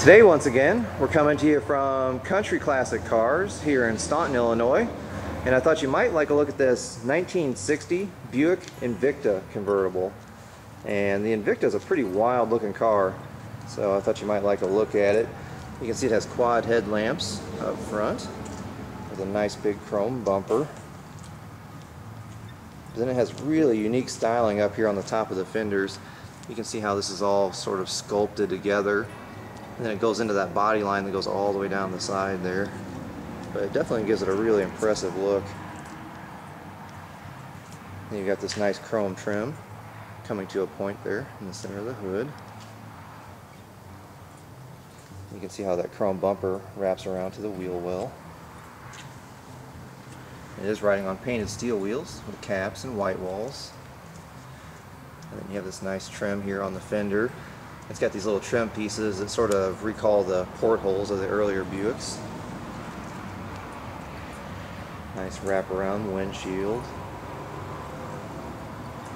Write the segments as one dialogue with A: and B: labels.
A: Today, once again, we're coming to you from Country Classic Cars here in Staunton, Illinois. And I thought you might like a look at this 1960 Buick Invicta convertible. And the Invicta is a pretty wild looking car, so I thought you might like a look at it. You can see it has quad headlamps up front with a nice big chrome bumper. Then it has really unique styling up here on the top of the fenders. You can see how this is all sort of sculpted together. And then it goes into that body line that goes all the way down the side there. But it definitely gives it a really impressive look. Then you've got this nice chrome trim coming to a point there in the center of the hood. You can see how that chrome bumper wraps around to the wheel well. It is riding on painted steel wheels with caps and white walls. And then you have this nice trim here on the fender. It's got these little trim pieces that sort of recall the portholes of the earlier Buicks. Nice wraparound windshield.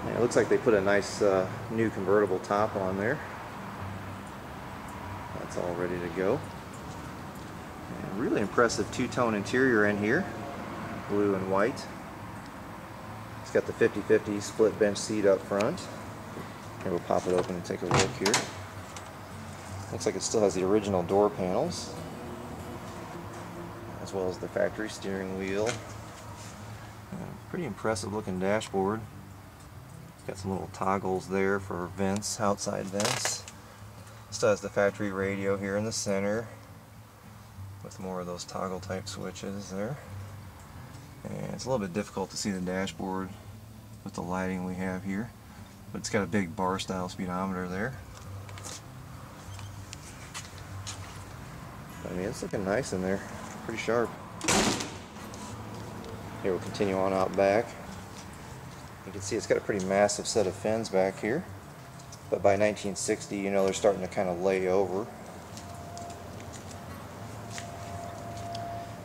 A: It looks like they put a nice uh, new convertible top on there. That's all ready to go. And really impressive two-tone interior in here, blue and white. It's got the 50-50 split bench seat up front. Here we'll pop it open and take a look here. Looks like it still has the original door panels, as well as the factory steering wheel. Uh, pretty impressive looking dashboard. Got some little toggles there for vents, outside vents. Still has the factory radio here in the center with more of those toggle type switches there. And it's a little bit difficult to see the dashboard with the lighting we have here. But it's got a big bar style speedometer there. I mean, it's looking nice in there. Pretty sharp. Here we'll continue on out back. You can see it's got a pretty massive set of fins back here. But by 1960, you know, they're starting to kind of lay over.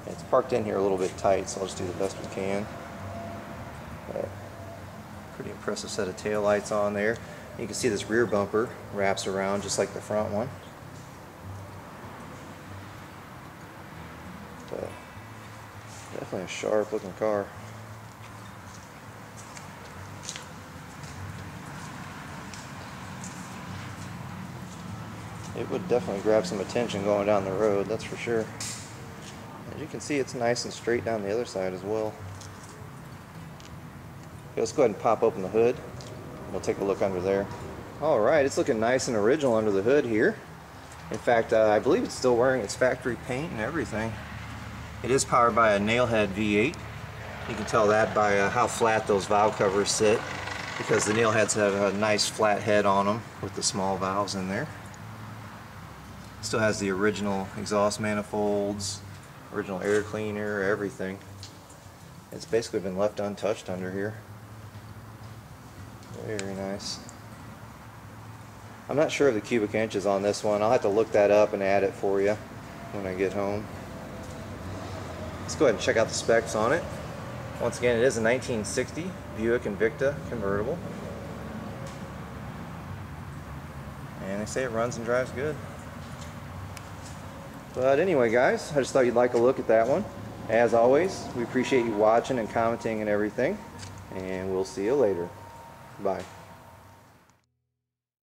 A: It's parked in here a little bit tight, so I'll just do the best we can. But pretty impressive set of tail lights on there. You can see this rear bumper wraps around just like the front one. Definitely a sharp looking car. It would definitely grab some attention going down the road, that's for sure. As you can see, it's nice and straight down the other side as well. Okay, let's go ahead and pop open the hood. We'll take a look under there. Alright, it's looking nice and original under the hood here. In fact, uh, I believe it's still wearing its factory paint and everything. It is powered by a nailhead V8. You can tell that by uh, how flat those valve covers sit because the nailheads have a nice flat head on them with the small valves in there. Still has the original exhaust manifolds, original air cleaner, everything. It's basically been left untouched under here. Very nice. I'm not sure of the cubic inches on this one. I'll have to look that up and add it for you when I get home. Let's go ahead and check out the specs on it. Once again, it is a 1960 Buick Invicta convertible. And they say it runs and drives good. But anyway, guys, I just thought you'd like a look at that one. As always, we appreciate you watching and commenting and everything. And we'll see you later. Bye.